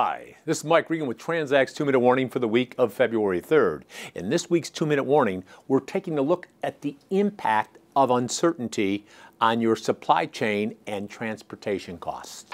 Hi, this is Mike Regan with TranzAct's two minute warning for the week of February 3rd. In this week's two minute warning, we're taking a look at the impact of uncertainty on your supply chain and transportation costs.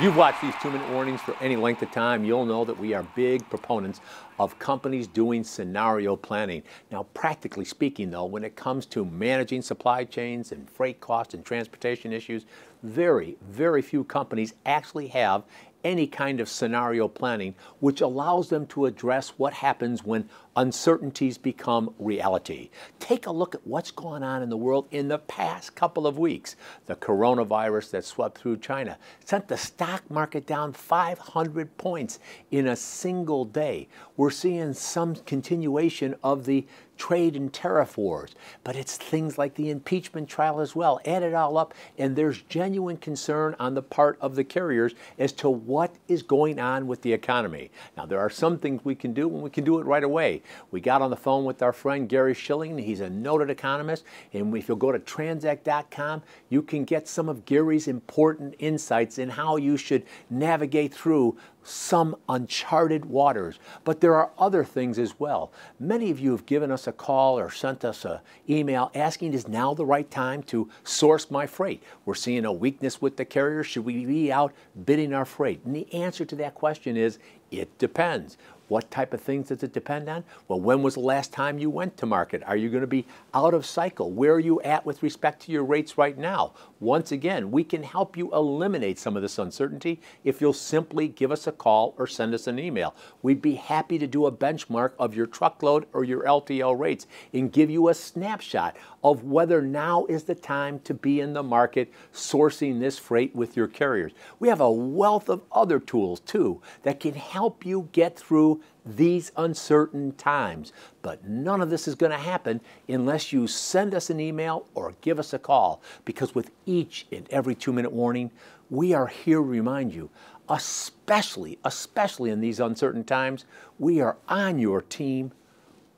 If you've watched these two minute warnings for any length of time, you'll know that we are big proponents of companies doing scenario planning. Now, practically speaking, though, when it comes to managing supply chains and freight costs and transportation issues, very, very few companies actually have any kind of scenario planning, which allows them to address what happens when uncertainties become reality. Take a look at what's going on in the world in the past couple of weeks. The coronavirus that swept through China sent the stock market down 500 points in a single day. We're seeing some continuation of the trade and tariff wars, but it's things like the impeachment trial as well. Add it all up, and there's genuine concern on the part of the carriers as to what is going on with the economy. Now, there are some things we can do, and we can do it right away. We got on the phone with our friend Gary Shilling. He's a noted economist, and if you'll go to tranzact.com, you can get some of Gary's important insights in how you should navigate through some uncharted waters. But there are other things as well. Many of you have given us a call or sent us an email asking is now the right time to source my freight? We're seeing a weakness with the carrier. Should we be out bidding our freight? And the answer to that question is it depends. What type of things does it depend on? Well, when was the last time you went to market? Are you going to be out of cycle? Where are you at with respect to your rates right now? Once again, we can help you eliminate some of this uncertainty if you'll simply give us a call or send us an email. We'd be happy to do a benchmark of your truckload or your LTL rates and give you a snapshot of whether now is the time to be in the market sourcing this freight with your carriers. We have a wealth of other tools too that can help you get through these uncertain times. But none of this is going to happen unless you send us an email or give us a call. Because with each and every two minute warning, we are here to remind you, especially, especially in these uncertain times, we are on your team.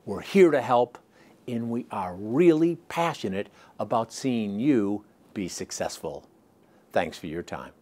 We're here to help, and we are really passionate about seeing you be successful. Thanks for your time.